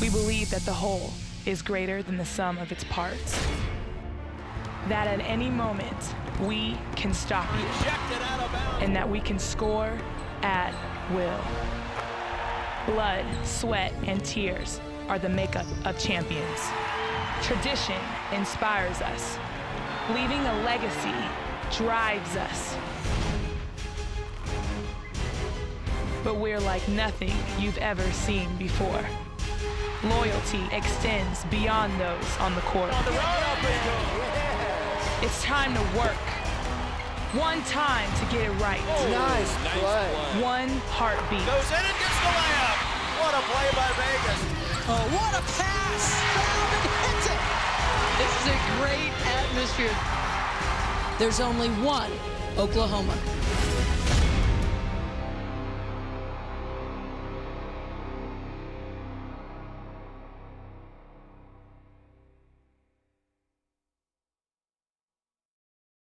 We believe that the whole is greater than the sum of its parts. That at any moment, we can stop you. And that we can score at will. Blood, sweat, and tears are the makeup of champions. Tradition inspires us. Leaving a legacy drives us. But we're like nothing you've ever seen before. Loyalty extends beyond those on the court. It's time to work. One time to get it right. Oh, nice play. One heartbeat. Goes in and gets the layup. What a play by Vegas. Oh, what a pass! Fouled hits it. This is a great atmosphere. There's only one Oklahoma.